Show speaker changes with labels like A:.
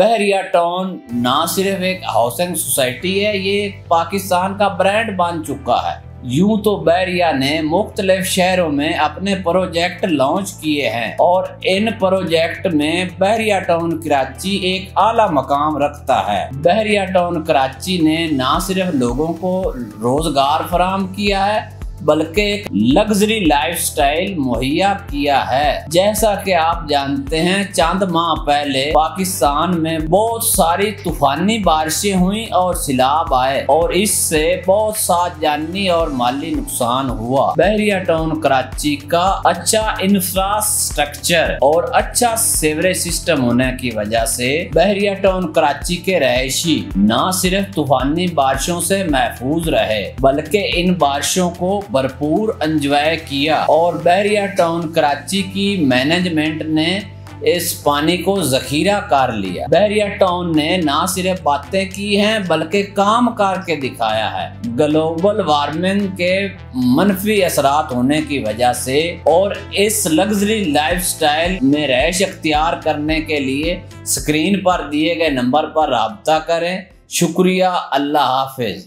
A: बहरिया town ना सिर्फ़ एक हाउसिंग सोसाइटी है, ये पाकिस्तान का ब्रांड बन चुका है। यूँ तो बैरिया ने मुख्तलिफ़ शहरों में अपने प्रोजेक्ट लॉन्च किए हैं और इन प्रोजेक्ट में बहरिया टाउन कराची एक आला मकाम रखता है। बहरिया टाउन कराची ने न सिर्फ़ लोगों को रोज़गार फराम किया है बल्कि एक लग्जरी लाइफस्टाइल मुहैया किया है। जैसा कि आप जानते हैं, चंद माह पहले पाकिस्तान में बहुत सारी तूफानी बारिशें हुई और सिलाब आए और इससे बहुत सा जानी और माली नुकसान हुआ। बहरिया टाउन, कराची का अच्छा इंफ्रास्ट्रक्चर और अच्छा सेवरेज सिस्टम होने की वजह से बहरिया टाउन, कराची के रहायशी न सिर्फ़ तूफानी बारिशों से महफूज रहे, बल्कि इन बारिशों को भरपूर एंजॉय किया। और बहरिया टाउन कराची की मैनेजमेंट ने इस पानी को जखीरा कर लिया। बहरिया टाउन ने ना सिर्फ़ बातें की हैं, बल्कि काम करके दिखाया है। ग्लोबल वार्मिंग के मनफी असरात होने की वजह से और इस लग्जरी लाइफस्टाइल में रहश अख्तियार करने के लिए स्क्रीन पर दिए गए नंबर पर रबता करें। शुक्रिया, अल्लाह हाफिज।